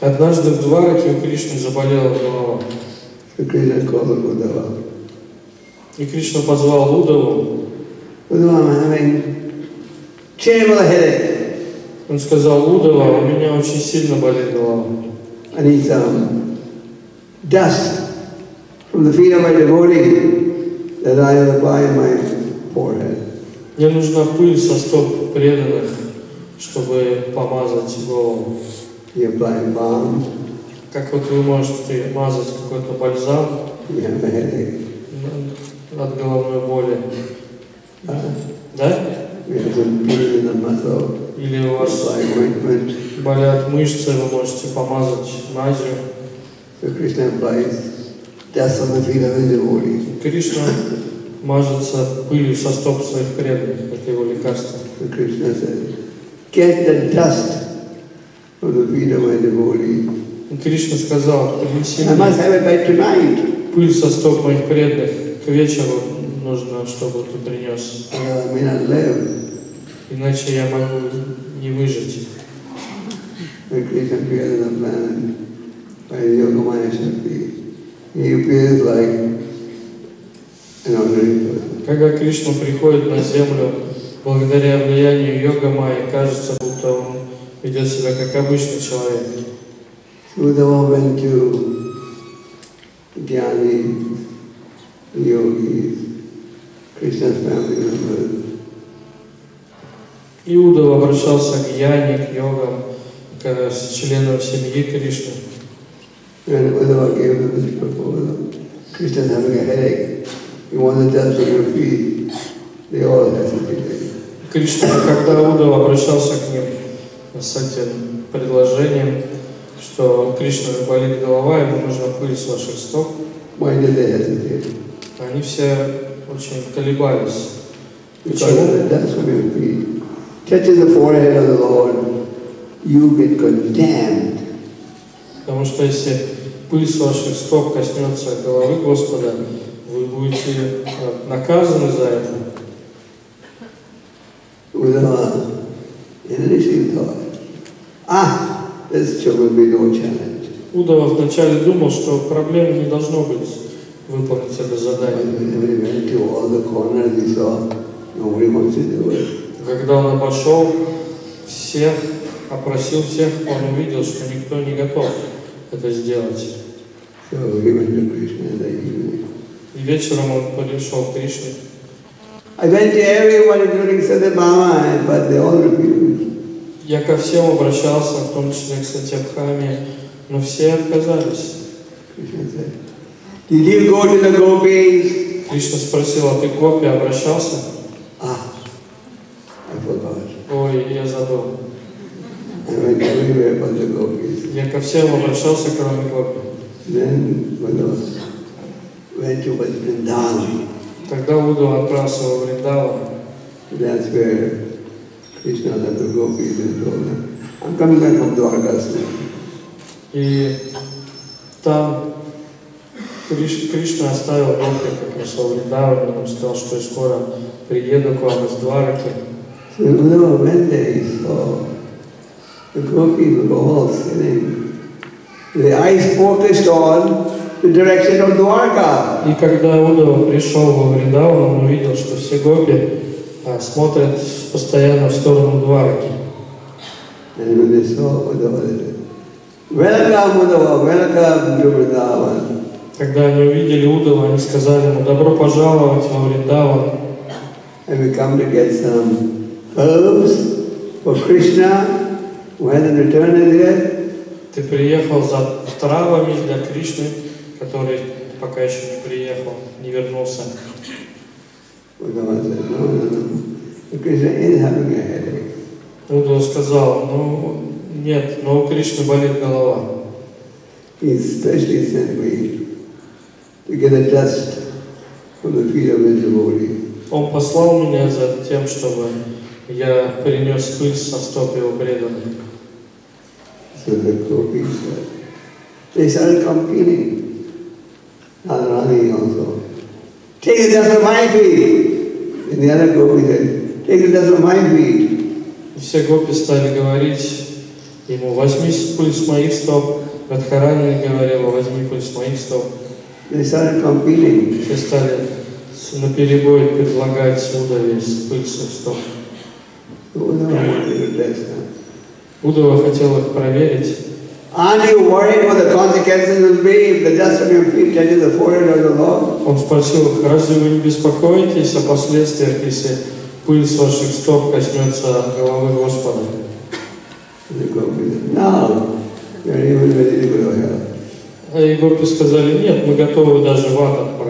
Однажды в Двараке у Кришны заболела голова. И Кришна позвал headache. Он сказал, Удова, у меня очень сильно болит голова. I need some dust from the feet of my devotee that I apply in my forehead. Мне нужна пыль со стоп преданных, чтобы помазать голову. You apply balm, Как вот вы можете мазать какой-то бальзам? От головной боли, да? muscle, Или у вас болят мышцы, вы можете помазать мазью. Кришна мажется пылью со стоп своих преданных, это его лекарство. Krishna said, get the dust from the feet of my devotee. И Кришна сказал, принеси I must мне have it by tonight. пыль со стоп моих преданных. К вечеру нужно, чтобы ты принес. or I may not live. Иначе я могу не выжить. When Krishna appears on the planet by Yogamaya Shakti, he appears like an ordinary person. Когда Кришна приходит на землю, благодаря влиянию йога майи, кажется, будто он ведет себя как обычный человек. Uddhava went to Jnani, yogis, Krishna's family members, Иуда обращался к Яне, к йогам, к членам семьи Кришны. and Uddhava gave them this proposal. Krishna's having a headache. He wants to dust on Кришна, когда Удова обращался к ним с этим предложением, что Кришна болит голова, ему нужна пыль с ваших стоп, они все очень колебались. Feet touches the forehead of the Lord, you get condemned. Потому что если пыль с ваших стоп коснется головы Господа, вы будете наказаны за это. Uddhava initially thought, ah, this should be no challenge. Удова вначале думал, что проблемы не должно быть выполнить это задание. it. Когда он обошел всех, опросил всех, он увидел, что никто не готов это сделать. И вечером он пришел к Кришне. I went to everyone, including Satyabhama, but they all refused. Я ко всем обращался, в том числе к Сатябхаме, но все отказались. Krishna said, Did you go to the gopis? Кришна спросил, а ты к гопи обращался? Ah, I forgot. Ой, я забыл. I went everywhere but the gopis. Я ко всем обращался, кроме гопи. Then Uddhava went to Vrindavan. Тогда Уду отправился во Вриндаван. That's where Krishna left the gopis and told them, I'm coming back from Dwarka soon. И там Криш- Кришна оставил гопи как раз во Вриндаване. Он сказал, что я скоро приеду к вам из Двараки. So Uddhava went there, he saw the gopis were all sitting. The eyes focused on the direction of Dwarka. И когда Удова пришел во Вриндаван, он увидел, что все гопи а, смотрят постоянно в сторону Двараки. Welcome Uddhava, welcome to Vrindavan. Когда они увидели Удова, они сказали ему, добро пожаловать во Вриндаван. And we come to get some herbs for Krishna who hasn't returned as yet. Ты приехал за травами для Кришны, который пока еще не приехал, не вернулся. Удова сказал, ну нет, но у Кришны болит голова. Он послал меня за тем, чтобы я принес пыль со стоп его преданных. So the gopis they started complaining. Radharani also. Take the dust from my feet. And the other gopi said, take the dust from my feet. Все гопи стали говорить ему, возьми пульс моих стоп. Радхарани говорила, возьми пульс моих стоп. They started competing. Все стали на перебой предлагать Удове пульс их стоп. Удова хотел их проверить. Aren't you worried what the consequences will be if the dust of your feet touches the forehead of the Lord? Он спросил, разве вы не беспокоитесь о последствиях, если пыль с ваших стоп коснется головы Господа? No, are even ready to go to hell. А Егорки сказали, нет, мы готовы даже в ад отправиться.